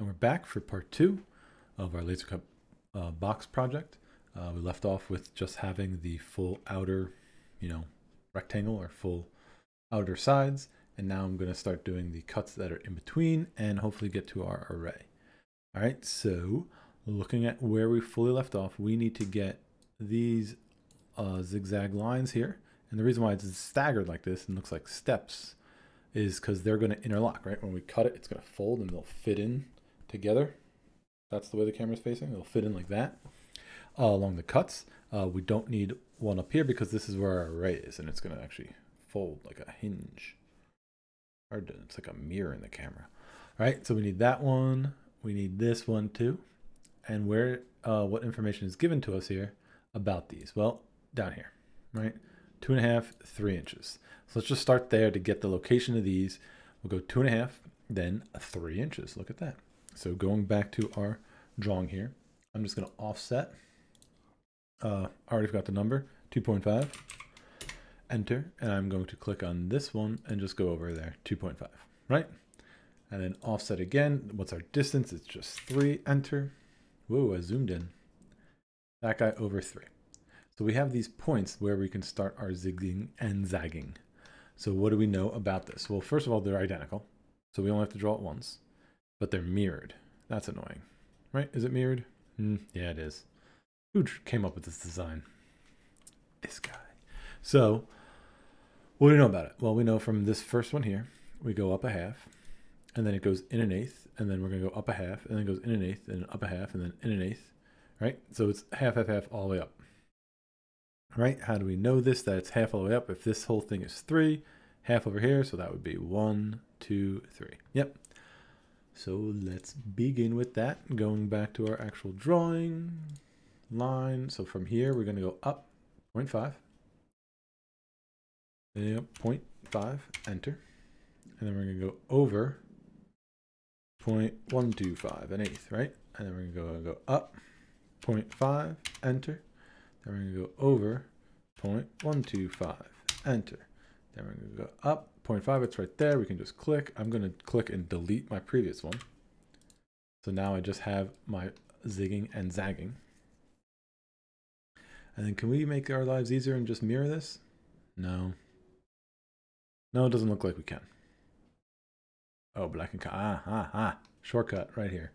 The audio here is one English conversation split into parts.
And we're back for part two of our laser cut uh, box project. Uh, we left off with just having the full outer, you know, rectangle or full outer sides. And now I'm going to start doing the cuts that are in between and hopefully get to our array. All right, so looking at where we fully left off, we need to get these uh, zigzag lines here. And the reason why it's staggered like this and looks like steps is because they're going to interlock, right? When we cut it, it's going to fold and they'll fit in together. That's the way the camera is facing. It'll fit in like that uh, along the cuts. Uh, we don't need one up here because this is where our array is and it's going to actually fold like a hinge. To, it's like a mirror in the camera. All right, so we need that one. We need this one too. And where, uh, what information is given to us here about these? Well, down here, right? Two and a half, three inches. So let's just start there to get the location of these. We'll go two and a half, then three inches. Look at that. So going back to our drawing here, I'm just going to offset. Uh, I already forgot the number, 2.5. Enter, and I'm going to click on this one and just go over there, 2.5, right? And then offset again. What's our distance? It's just 3. Enter. Whoa, I zoomed in. That guy over 3. So we have these points where we can start our zigging and zagging. So what do we know about this? Well, first of all, they're identical. So we only have to draw it once but they're mirrored. That's annoying, right? Is it mirrored? Mm, yeah, it is. Who came up with this design? This guy. So, what do we know about it? Well, we know from this first one here, we go up a half, and then it goes in an eighth, and then we're going to go up a half, and then it goes in an eighth, and up a half, and then in an eighth, right? So it's half, half, half, all the way up. Right? How do we know this, that it's half all the way up? If this whole thing is three, half over here, so that would be one, two, three. Yep, so let's begin with that. Going back to our actual drawing line. So from here, we're going to go up 0.5. Yep, 0.5, enter. And then we're going to go over 0.125, an eighth, right? And then we're going to go, go up 0.5, enter. Then we're going to go over 0.125, enter. Then we're going to go up 0.5, it's right there. We can just click. I'm going to click and delete my previous one. So now I just have my zigging and zagging. And then can we make our lives easier and just mirror this? No. No, it doesn't look like we can. Oh, black and ah, ah, ah, shortcut right here.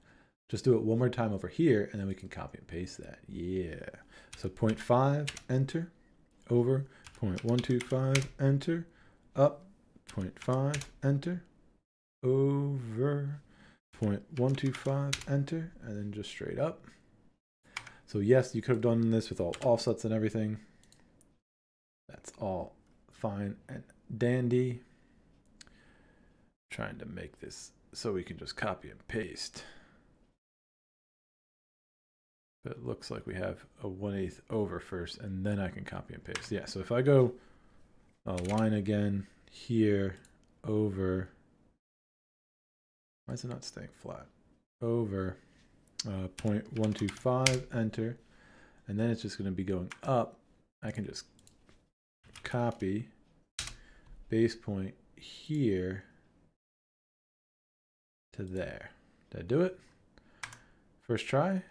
Just do it one more time over here and then we can copy and paste that. Yeah. So 0.5, enter, over, 0.125, enter, up, 0.5, enter, over 0.125, enter, and then just straight up. So yes, you could have done this with all offsets and everything. That's all fine and dandy. Trying to make this so we can just copy and paste. But it looks like we have a 1 8 over first, and then I can copy and paste. Yeah, so if I go a line again, here over, why is it not staying flat? Over uh, 0.125, enter, and then it's just going to be going up. I can just copy base point here to there. Did I do it? First try?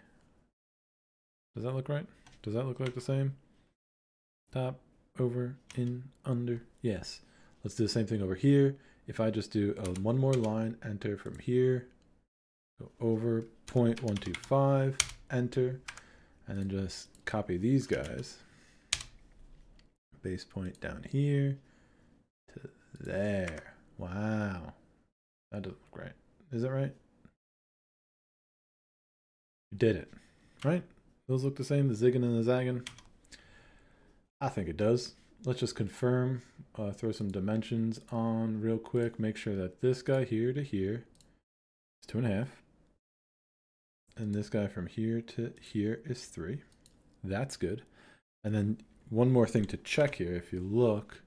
Does that look right? Does that look like the same? Top, over, in, under, yes. Let's do the same thing over here. If I just do a, one more line, enter from here, go over 0.125, enter, and then just copy these guys. Base point down here to there. Wow. That doesn't look right. Is that right? You did it, right? Those look the same, the zigging and the zagging. I think it does let's just confirm, uh, throw some dimensions on real quick, make sure that this guy here to here is two and a half. And this guy from here to here is three. That's good. And then one more thing to check here, if you look,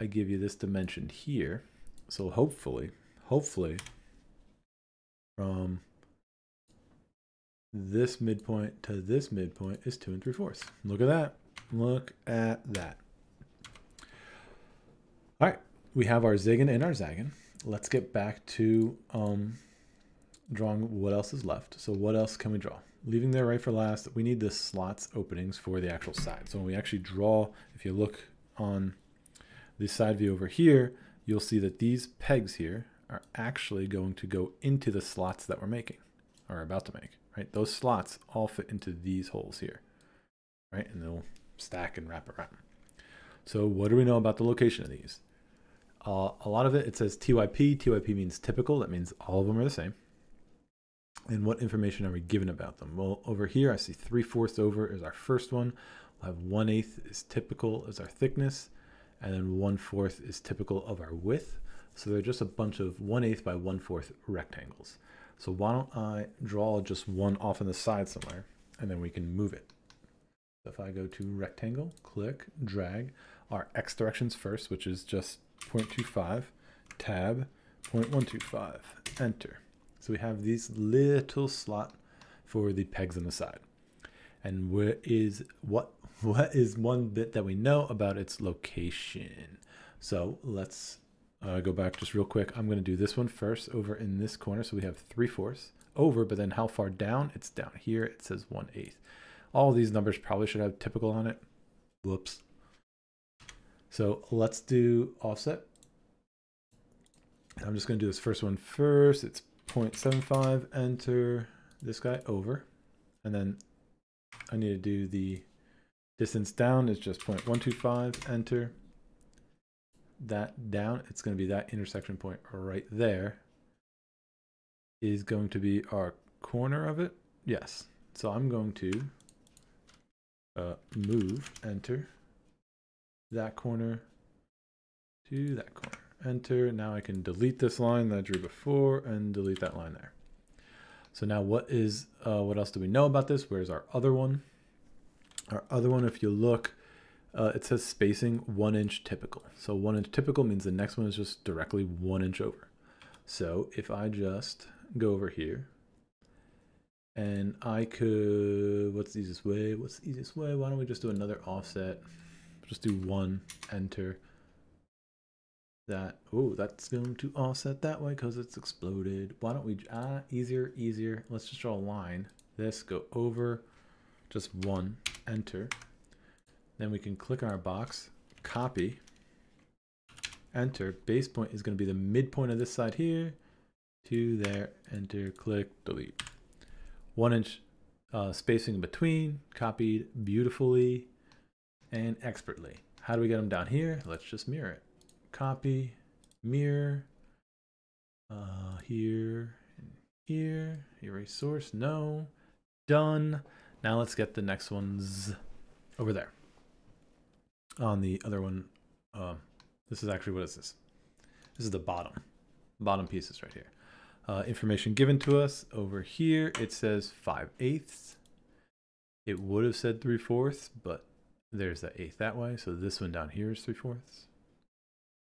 I give you this dimension here. So hopefully, hopefully, from this midpoint to this midpoint is two and three fourths. Look at that. Look at that. All right, we have our zigging and our zagging. Let's get back to um, drawing what else is left. So what else can we draw? Leaving there right for last, we need the slots openings for the actual side. So when we actually draw, if you look on the side view over here, you'll see that these pegs here are actually going to go into the slots that we're making or about to make, right? Those slots all fit into these holes here, right? And they'll stack and wrap around. So what do we know about the location of these? Uh, a lot of it, it says TYP. TYP means typical. That means all of them are the same. And what information are we given about them? Well, over here, I see 3 fourths over is our first one. We'll have 1 eighth is typical as our thickness. And then 1 fourth is typical of our width. So they're just a bunch of 1 eighth by 1 fourth rectangles. So why don't I draw just one off on the side somewhere, and then we can move it. So if I go to rectangle, click, drag, our x directions first, which is just 0.25, tab, 0.125, enter. So we have this little slot for the pegs on the side. And where is what what is one bit that we know about its location? So let's uh, go back just real quick. I'm going to do this one first over in this corner. So we have 3 fourths over, but then how far down? It's down here. It says 1 eighth. All these numbers probably should have typical on it. Whoops. So let's do offset. I'm just going to do this first one first. It's 0.75, enter this guy over. And then I need to do the distance down is just 0.125, enter that down, it's going to be that intersection point right there is going to be our corner of it. Yes. So I'm going to uh, move, enter, that corner to that corner. Enter. Now I can delete this line that I drew before and delete that line there. So now what is, uh, what else do we know about this? Where's our other one? Our other one, if you look, uh, it says spacing one inch typical. So one inch typical means the next one is just directly one inch over. So if I just go over here and I could, what's the easiest way? What's the easiest way? Why don't we just do another offset? Just do one, enter that. Oh, that's going to offset that way because it's exploded. Why don't we, ah, easier, easier. Let's just draw a line. This, go over, just one, enter. Then we can click on our box, copy, enter. Base point is going to be the midpoint of this side here to there, enter, click, delete. One inch uh, spacing in between, copied beautifully and expertly. How do we get them down here? Let's just mirror it. Copy, mirror, uh, here, and here, erase source, no, done. Now let's get the next ones over there on the other one, uh, this is actually, what is this? This is the bottom, bottom pieces right here. Uh, information given to us over here, it says 5 eighths. It would have said 3 fourths, but there's that eighth that way. So this one down here is 3 fourths.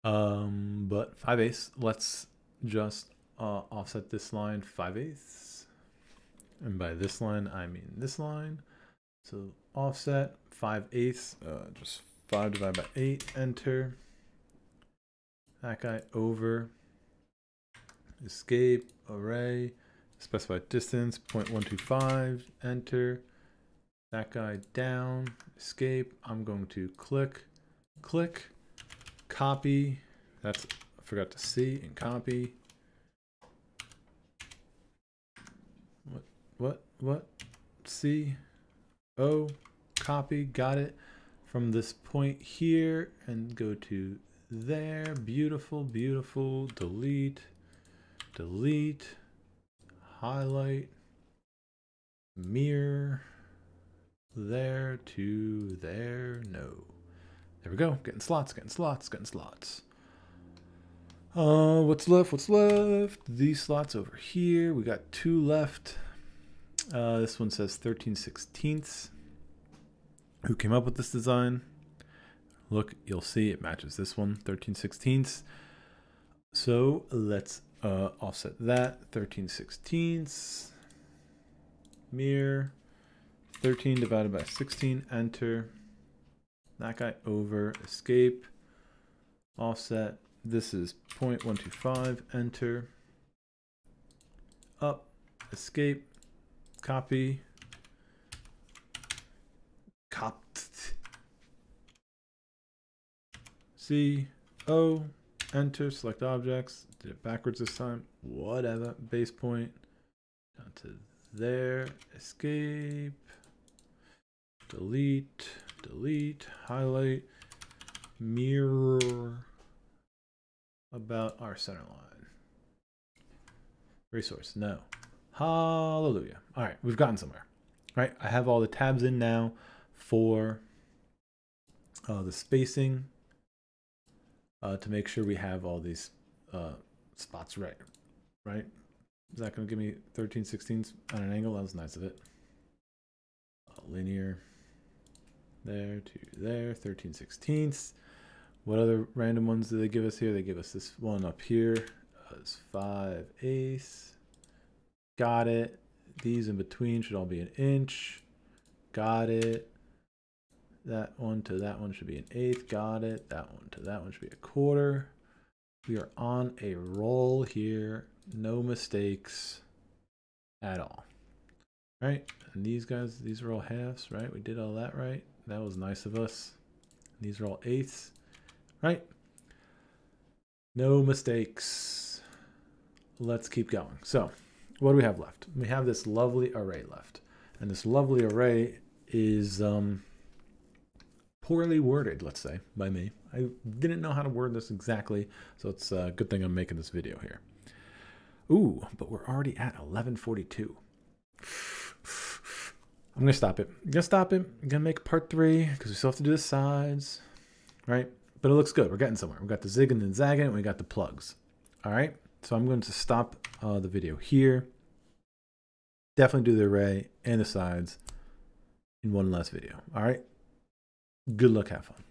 Um, but 5 eighths, let's just uh, offset this line 5 eighths. And by this line, I mean this line. So offset 5 eighths, uh, just 5 divided by 8, enter. That guy over. Escape, array, specify distance, 0.125, enter. That guy down, escape. I'm going to click, click, copy. That's, I forgot to see and copy. What, what, what? C, O, copy, got it from this point here and go to there. Beautiful, beautiful. Delete, delete, highlight, mirror, there to there. No. There we go. Getting slots, getting slots, getting slots. Uh, what's left? What's left? These slots over here. We got two left. Uh, this one says 13 sixteenths who came up with this design. Look, you'll see it matches this one, 13 sixteenths. So let's uh, offset that, 13 sixteenths, mirror, 13 divided by 16, enter, that guy over, escape, offset, this is 0.125, enter, up, escape, copy, copt, C, O, enter, select objects, did it backwards this time, whatever, base point, down to there, escape, delete, delete, highlight, mirror about our center line. Resource, no. Hallelujah. All right, we've gotten somewhere. Right, I have all the tabs in now for uh, the spacing uh, to make sure we have all these uh, spots right. Right? Is that going to give me 13 16ths on an angle? That was nice of it. Uh, linear. There to there, 13 16ths. What other random ones do they give us here? They give us this one up here. Uh, it's 5 eighths. Got it. These in between should all be an inch. Got it. That one to that one should be an eighth. Got it. That one to that one should be a quarter. We are on a roll here. No mistakes at all. Right? And these guys, these are all halves, right? We did all that right. That was nice of us. These are all eighths, right? No mistakes. Let's keep going. So, what do we have left? We have this lovely array left. And this lovely array is um, poorly worded, let's say, by me. I didn't know how to word this exactly, so it's a good thing I'm making this video here. Ooh, but we're already at 1142. I'm gonna stop it. I'm gonna stop it. I'm gonna make part three because we still have to do the sides, right? But it looks good. We're getting somewhere. We got the zig and the zagging, and we got the plugs. All right. So I'm going to stop uh, the video here. Definitely do the array and the sides in one last video. All right. Good luck. Have fun.